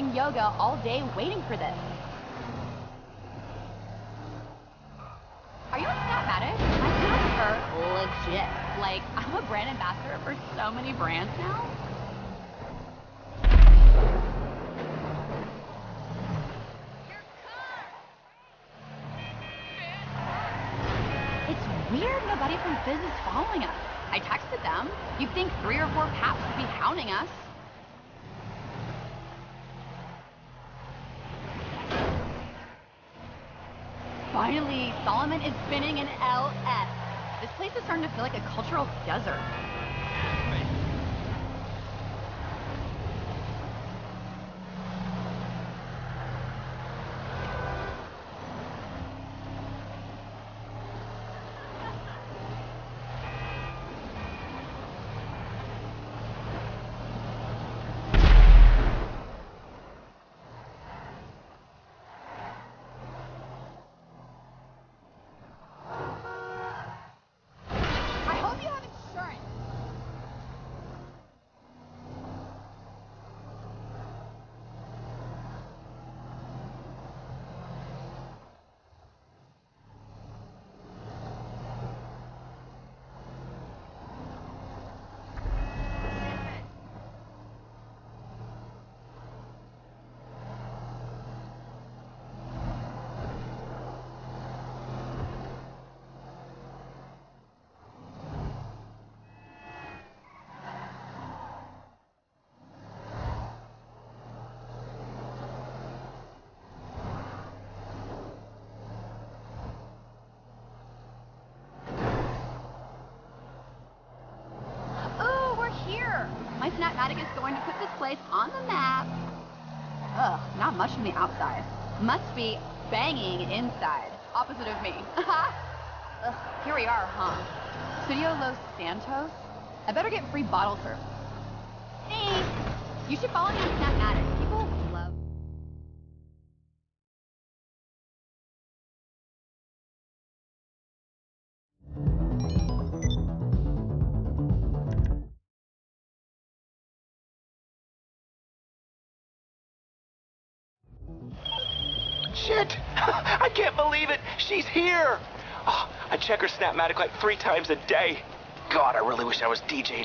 Crushing yoga all day waiting for this. Are you a Snapmatic? Snaps are legit. Like, I'm a brand ambassador for so many brands now. It's weird nobody from Fizz is following us. I texted them. You'd think three or four paps would be hounding us. Finally, Solomun is spinning in LS. This place is starting to feel like a cultural desert. Snapmatic is going to put this place on the map. Ugh, not much from the outside. Must be banging inside. Opposite of me. Ugh, here we are, huh? Studio Los Santos? I better get free bottle service. Hey, you should follow me on Snapmatic. She's here! Oh, I check her Snapmatic like three times a day. God, I really wish I was DJing